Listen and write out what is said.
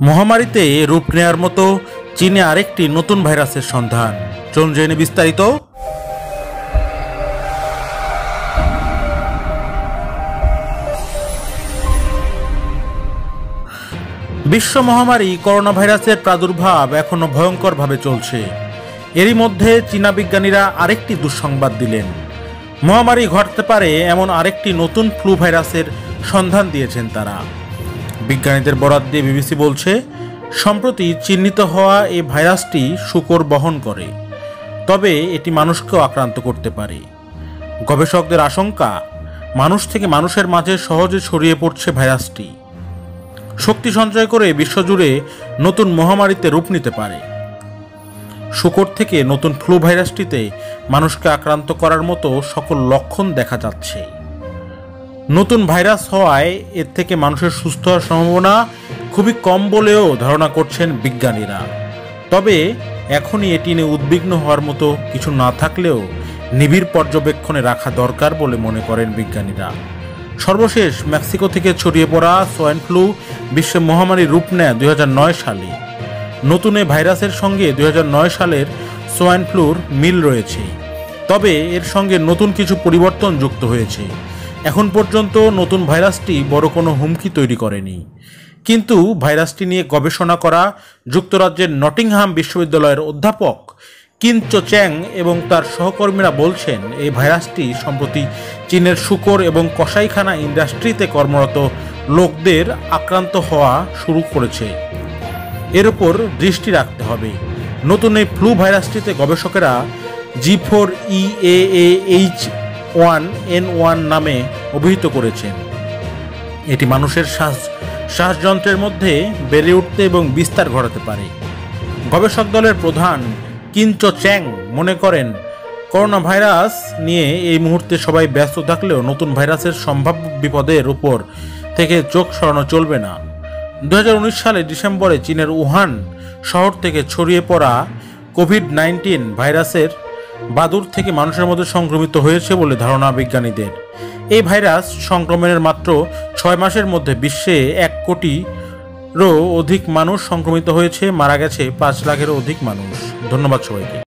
মহামারীতে রূপ নেয়ার মতো চীনে আরেকটি নতুন ভাইরাসের সন্ধান। চলুন জেনে বিস্তারিত। বিশ্ব মহামারী করোনা ভাইরাসের প্রাদুর্ভাব এখনও ভয়ঙ্করভাবে চলছে। এরই মধ্যে চীনা বিজ্ঞানীরা আরেকটি দুঃসংবাদ দিলেন। মহামারী ঘটতে পারে এমন আরেকটি নতুন ফ্লু ভাইরাসের সন্ধান দিয়েছেন তারা। বিজ্ঞানীদের বরাদ দিয়ে বিবিসি বলছে, সম্প্রতি চিহ্নিত হওয়া এই ভাইরাসটি শুকর বহন করে, তবে এটি মানুষকেও আক্রান্ত করতে পারে। গবেষকদের আশঙ্কা, মানুষ থেকে মানুষের মাঝে সহজে ছড়িয়ে পড়ছে ভাইরাসটি। শক্তি সঞ্চয় করে বিশ্বজুড়ে নতুন মহামারীতে রূপ নিতে পারে। শুকর থেকে নতুন ফ্লু ভাইরাসটিতে মানুষকে আক্রান্ত করার মতো সকল লক্ষণ দেখা যাচ্ছে। নতুন ভাইরাস হওয়ায় এর থেকে মানুষের সুস্থ হওয়ার সম্ভাবনা খুবই কম বলেও ধারণা করছেন বিজ্ঞানীরা। তবে এখনই এটি নিয়ে উদ্বিগ্ন হওয়ার মতো কিছু না থাকলেও নিবিড় পর্যবেক্ষণে রাখা দরকার বলে মনে করেন বিজ্ঞানীরা। সর্বশেষ মেক্সিকো থেকে ছড়িয়ে পড়া সোয়াইন ফ্লু বিশ্বে মহামারী রূপ নেয় দুই হাজার নয় সালে। নতুন এই ভাইরাসের সঙ্গে দুই হাজার নয় সালের সোয়াইন ফ্লুর মিল রয়েছে। তবে এর সঙ্গে নতুন কিছু পরিবর্তন যুক্ত হয়েছে। এখন পর্যন্ত নতুন ভাইরাসটি বড় কোনো হুমকি তৈরি করেনি। কিন্তু ভাইরাসটি নিয়ে গবেষণা করা যুক্তরাজ্যের নটিংহাম বিশ্ববিদ্যালয়ের অধ্যাপক কিনচো চ্যাং এবং তার সহকর্মীরা বলছেন, এই ভাইরাসটি সম্প্রতি চীনের শুকর এবং কসাইখানা ইন্ডাস্ট্রিতে কর্মরত লোকদের আক্রান্ত হওয়া শুরু করেছে। এর উপর দৃষ্টি রাখতে হবে। নতুন এই ফ্লু ভাইরাসটিতে গবেষকেরা G four E H one N one নামে অভিহিত করেছেন। এটি মানুষের শ্বাস, শ্বাসযন্ত্রের মধ্যে বেড়ে উঠতে এবং বিস্তার ঘটাতে পারে। গবেষক দলের প্রধান কিঞ্চো চ্যাং মনে করেন করোনা ভাইরাস নিয়ে এই মুহূর্তে সবাই ব্যস্ত থাকলেও নতুন ভাইরাসের সম্ভাব্য বিপদের উপর থেকে চোখ সরানো চলবে না। দুই হাজার উনিশ সালে ডিসেম্বরে চীনের উহান শহর থেকে ছড়িয়ে পড়া কোভিড নাইন্টিন ভাইরাসের বাদুর থেকে মানুষের মধ্যে সংক্রমিত হয়েছে বলে ধারণা বিজ্ঞানীদের। এই ভাইরাস সংক্রমণের মাত্র ছয় মাসের মধ্যে বিশ্বে এক কোটিরও অধিক মানুষ সংক্রমিত হয়েছে, মারা গেছে পাঁচ লাখেরও অধিক মানুষ। ধন্যবাদ সবাইকে।